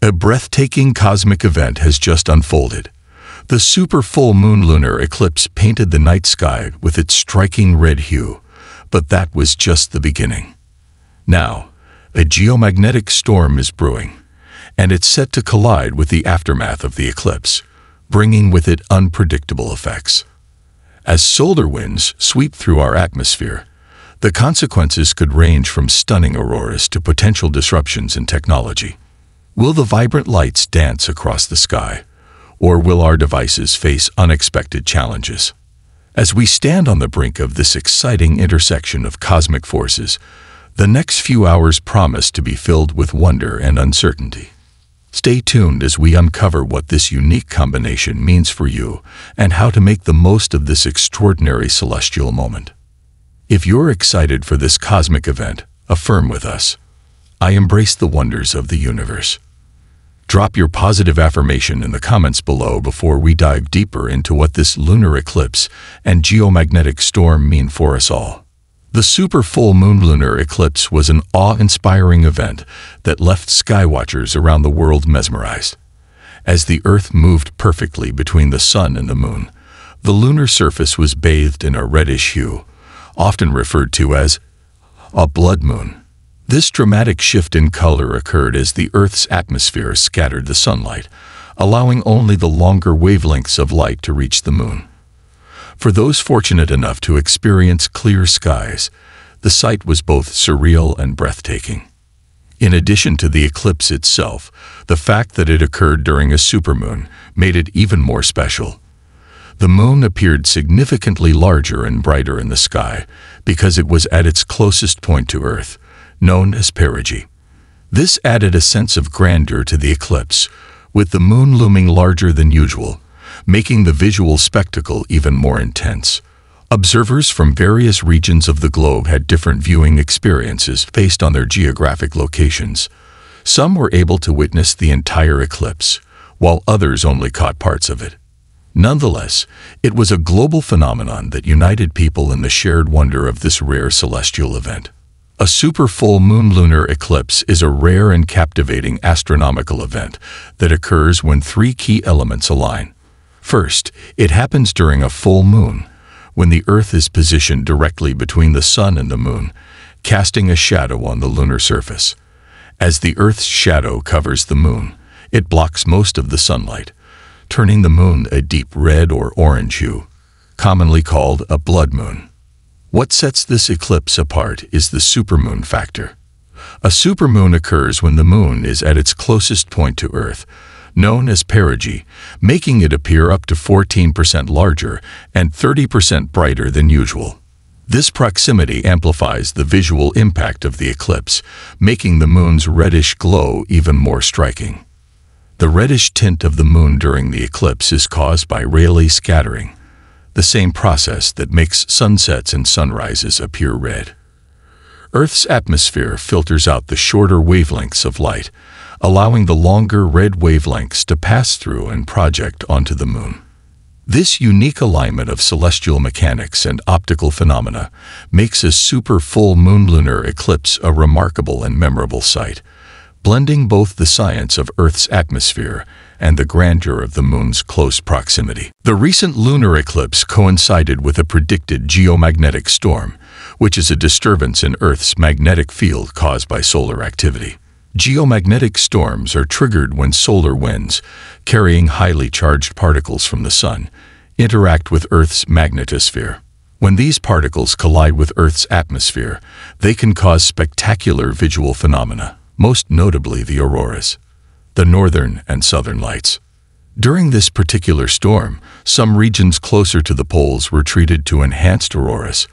A breathtaking cosmic event has just unfolded. The super full moon lunar eclipse painted the night sky with its striking red hue, but that was just the beginning. Now, a geomagnetic storm is brewing, and it's set to collide with the aftermath of the eclipse, bringing with it unpredictable effects. As solar winds sweep through our atmosphere, the consequences could range from stunning auroras to potential disruptions in technology. Will the vibrant lights dance across the sky, or will our devices face unexpected challenges? As we stand on the brink of this exciting intersection of cosmic forces, the next few hours promise to be filled with wonder and uncertainty. Stay tuned as we uncover what this unique combination means for you and how to make the most of this extraordinary celestial moment. If you're excited for this cosmic event, affirm with us. I embrace the wonders of the universe. Drop your positive affirmation in the comments below before we dive deeper into what this lunar eclipse and geomagnetic storm mean for us all. The super full moon lunar eclipse was an awe-inspiring event that left skywatchers around the world mesmerized. As the Earth moved perfectly between the sun and the moon, the lunar surface was bathed in a reddish hue, often referred to as a blood moon. This dramatic shift in color occurred as the Earth's atmosphere scattered the sunlight, allowing only the longer wavelengths of light to reach the moon. For those fortunate enough to experience clear skies, the sight was both surreal and breathtaking. In addition to the eclipse itself, the fact that it occurred during a supermoon made it even more special. The moon appeared significantly larger and brighter in the sky because it was at its closest point to Earth, known as perigee. This added a sense of grandeur to the eclipse, with the moon looming larger than usual, making the visual spectacle even more intense. Observers from various regions of the globe had different viewing experiences based on their geographic locations. Some were able to witness the entire eclipse, while others only caught parts of it. Nonetheless, it was a global phenomenon that united people in the shared wonder of this rare celestial event. A super full moon lunar eclipse is a rare and captivating astronomical event that occurs when three key elements align. First, it happens during a full moon, when the Earth is positioned directly between the Sun and the Moon, casting a shadow on the lunar surface. As the Earth's shadow covers the Moon, it blocks most of the sunlight, turning the moon a deep red or orange hue, commonly called a blood moon. What sets this eclipse apart is the supermoon factor. A supermoon occurs when the moon is at its closest point to Earth, known as perigee, making it appear up to 14% larger and 30% brighter than usual. This proximity amplifies the visual impact of the eclipse, making the moon's reddish glow even more striking. The reddish tint of the moon during the eclipse is caused by Rayleigh scattering, the same process that makes sunsets and sunrises appear red. Earth's atmosphere filters out the shorter wavelengths of light, allowing the longer red wavelengths to pass through and project onto the moon. This unique alignment of celestial mechanics and optical phenomena makes a super full moon lunar eclipse a remarkable and memorable sight, blending both the science of Earth's atmosphere and the grandeur of the moon's close proximity. The recent lunar eclipse coincided with a predicted geomagnetic storm, which is a disturbance in Earth's magnetic field caused by solar activity. Geomagnetic storms are triggered when solar winds, carrying highly charged particles from the Sun, interact with Earth's magnetosphere. When these particles collide with Earth's atmosphere, they can cause spectacular visual phenomena most notably the auroras, the northern and southern lights. During this particular storm, some regions closer to the poles were treated to enhanced auroras,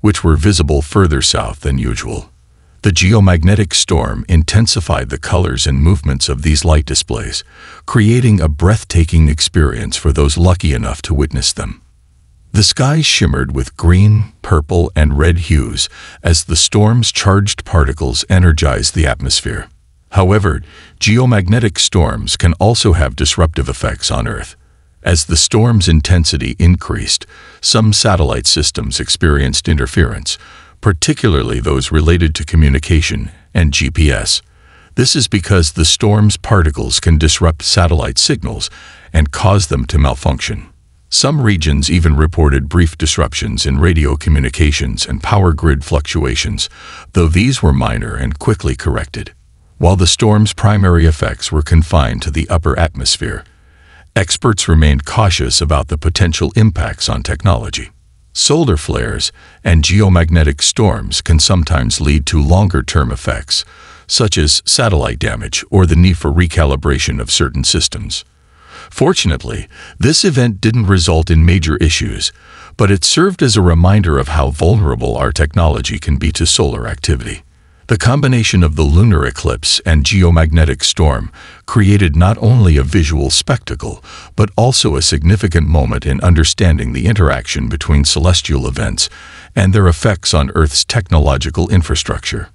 which were visible further south than usual. The geomagnetic storm intensified the colors and movements of these light displays, creating a breathtaking experience for those lucky enough to witness them. The sky shimmered with green, purple, and red hues as the storm's charged particles energized the atmosphere. However, geomagnetic storms can also have disruptive effects on Earth. As the storm's intensity increased, some satellite systems experienced interference, particularly those related to communication and GPS. This is because the storm's particles can disrupt satellite signals and cause them to malfunction. Some regions even reported brief disruptions in radio communications and power grid fluctuations, though these were minor and quickly corrected. While the storm's primary effects were confined to the upper atmosphere, experts remained cautious about the potential impacts on technology. Solar flares and geomagnetic storms can sometimes lead to longer-term effects, such as satellite damage or the need for recalibration of certain systems. Fortunately, this event didn't result in major issues, but it served as a reminder of how vulnerable our technology can be to solar activity. The combination of the lunar eclipse and geomagnetic storm created not only a visual spectacle, but also a significant moment in understanding the interaction between celestial events and their effects on Earth's technological infrastructure.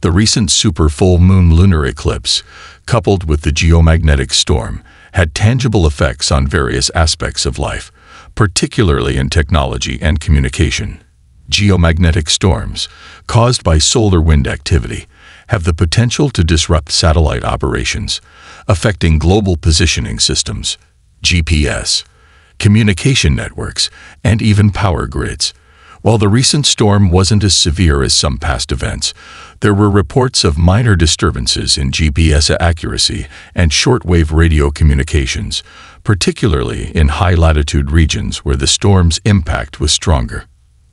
The recent super full moon lunar eclipse, coupled with the geomagnetic storm, had tangible effects on various aspects of life, particularly in technology and communication. Geomagnetic storms, caused by solar wind activity, have the potential to disrupt satellite operations, affecting global positioning systems, GPS, communication networks, and even power grids. While the recent storm wasn't as severe as some past events, there were reports of minor disturbances in GPS accuracy and shortwave radio communications, particularly in high-latitude regions where the storm's impact was stronger.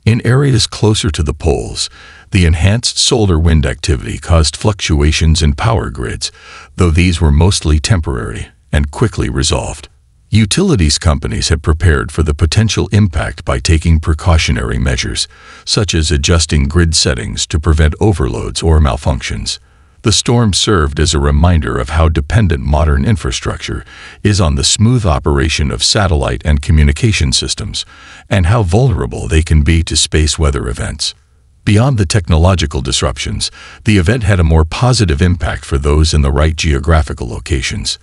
In areas closer to the poles, the enhanced solar wind activity caused fluctuations in power grids, though these were mostly temporary and quickly resolved. Utilities companies have prepared for the potential impact by taking precautionary measures, such as adjusting grid settings to prevent overloads or malfunctions. The storm served as a reminder of how dependent modern infrastructure is on the smooth operation of satellite and communication systems, and how vulnerable they can be to space weather events. Beyond the technological disruptions, the event had a more positive impact for those in the right geographical locations.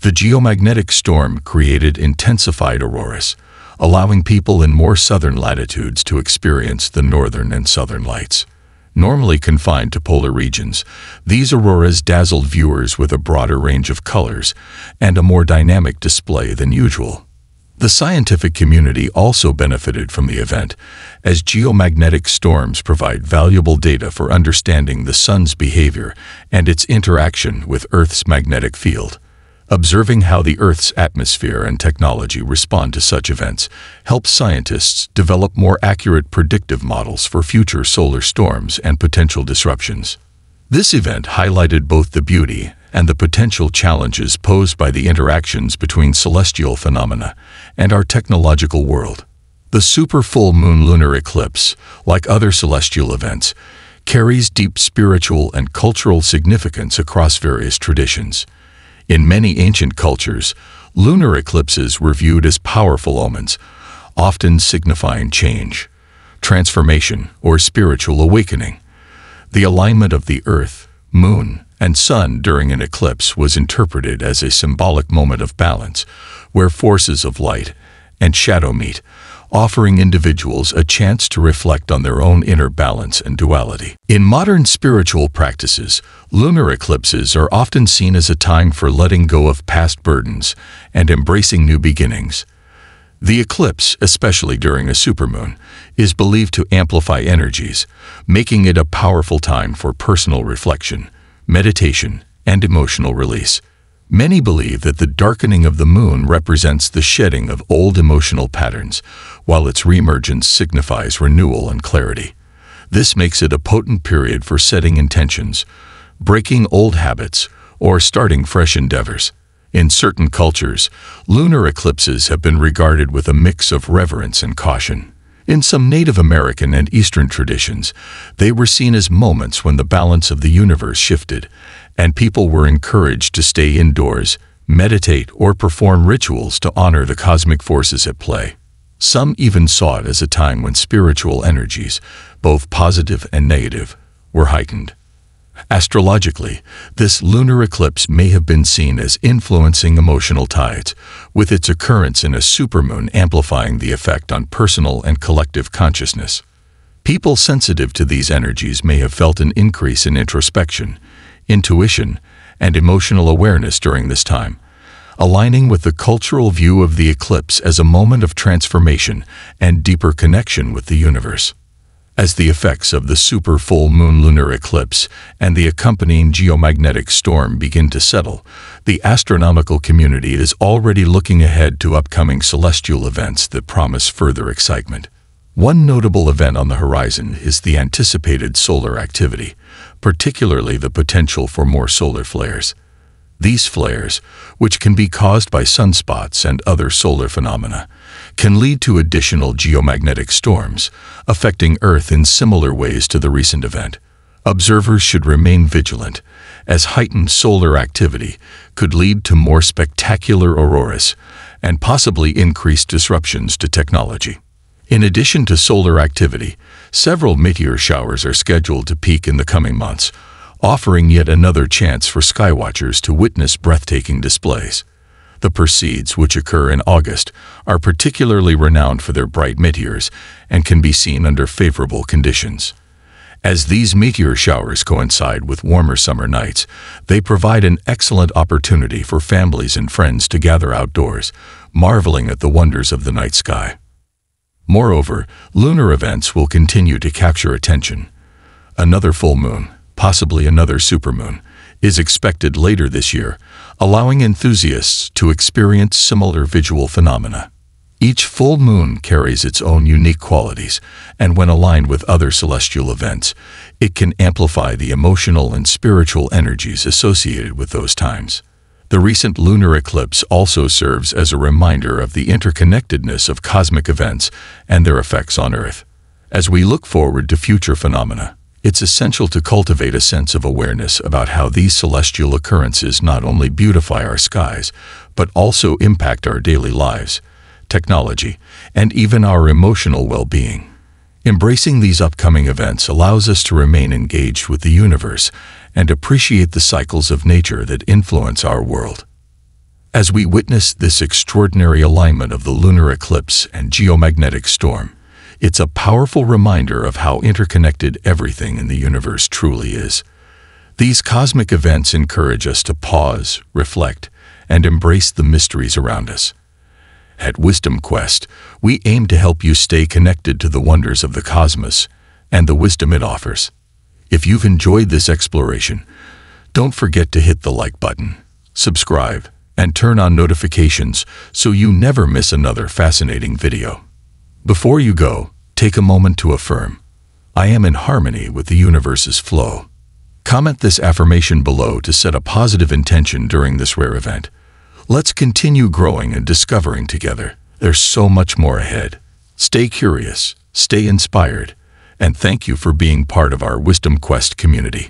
The geomagnetic storm created intensified auroras, allowing people in more southern latitudes to experience the northern and southern lights. Normally confined to polar regions, these auroras dazzled viewers with a broader range of colors and a more dynamic display than usual. The scientific community also benefited from the event, as geomagnetic storms provide valuable data for understanding the Sun's behavior and its interaction with Earth's magnetic field. Observing how the Earth's atmosphere and technology respond to such events helps scientists develop more accurate predictive models for future solar storms and potential disruptions. This event highlighted both the beauty and the potential challenges posed by the interactions between celestial phenomena and our technological world. The super full moon lunar eclipse, like other celestial events, carries deep spiritual and cultural significance across various traditions. In many ancient cultures, lunar eclipses were viewed as powerful omens, often signifying change, transformation, or spiritual awakening. The alignment of the earth, moon, and sun during an eclipse was interpreted as a symbolic moment of balance, where forces of light and shadow meet, offering individuals a chance to reflect on their own inner balance and duality. In modern spiritual practices, lunar eclipses are often seen as a time for letting go of past burdens and embracing new beginnings. The eclipse, especially during a supermoon, is believed to amplify energies, making it a powerful time for personal reflection, meditation, and emotional release. Many believe that the darkening of the moon represents the shedding of old emotional patterns, while its reemergence signifies renewal and clarity. This makes it a potent period for setting intentions, breaking old habits, or starting fresh endeavors. In certain cultures, lunar eclipses have been regarded with a mix of reverence and caution. In some Native American and Eastern traditions, they were seen as moments when the balance of the universe shifted, and people were encouraged to stay indoors, meditate, or perform rituals to honor the cosmic forces at play. Some even saw it as a time when spiritual energies, both positive and negative, were heightened. Astrologically, this lunar eclipse may have been seen as influencing emotional tides, with its occurrence in a supermoon amplifying the effect on personal and collective consciousness. People sensitive to these energies may have felt an increase in introspection, intuition, and emotional awareness during this time, aligning with the cultural view of the eclipse as a moment of transformation and deeper connection with the universe. As the effects of the super full moon lunar eclipse and the accompanying geomagnetic storm begin to settle, the astronomical community is already looking ahead to upcoming celestial events that promise further excitement. One notable event on the horizon is the anticipated solar activity, particularly the potential for more solar flares. These flares, which can be caused by sunspots and other solar phenomena, can lead to additional geomagnetic storms, affecting Earth in similar ways to the recent event. Observers should remain vigilant, as heightened solar activity could lead to more spectacular auroras and possibly increased disruptions to technology. In addition to solar activity, several meteor showers are scheduled to peak in the coming months, offering yet another chance for skywatchers to witness breathtaking displays. The Perseids, which occur in August, are particularly renowned for their bright meteors and can be seen under favorable conditions. As these meteor showers coincide with warmer summer nights, they provide an excellent opportunity for families and friends to gather outdoors, marveling at the wonders of the night sky. Moreover, lunar events will continue to capture attention. Another full moon, possibly another supermoon, is expected later this year, allowing enthusiasts to experience similar visual phenomena. Each full moon carries its own unique qualities, and when aligned with other celestial events, it can amplify the emotional and spiritual energies associated with those times. The recent lunar eclipse also serves as a reminder of the interconnectedness of cosmic events and their effects on Earth. As we look forward to future phenomena, it's essential to cultivate a sense of awareness about how these celestial occurrences not only beautify our skies, but also impact our daily lives, technology, and even our emotional well-being. Embracing these upcoming events allows us to remain engaged with the universe and appreciate the cycles of nature that influence our world. As we witness this extraordinary alignment of the lunar eclipse and geomagnetic storm, it's a powerful reminder of how interconnected everything in the universe truly is. These cosmic events encourage us to pause, reflect, and embrace the mysteries around us. At Wisdom Quest, we aim to help you stay connected to the wonders of the cosmos and the wisdom it offers. If you've enjoyed this exploration, don't forget to hit the like button, subscribe, and turn on notifications so you never miss another fascinating video. Before you go, take a moment to affirm, I am in harmony with the universe's flow. Comment this affirmation below to set a positive intention during this rare event. Let's continue growing and discovering together. There's so much more ahead. Stay curious, stay inspired, and thank you for being part of our Wisdom Quest community.